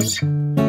Música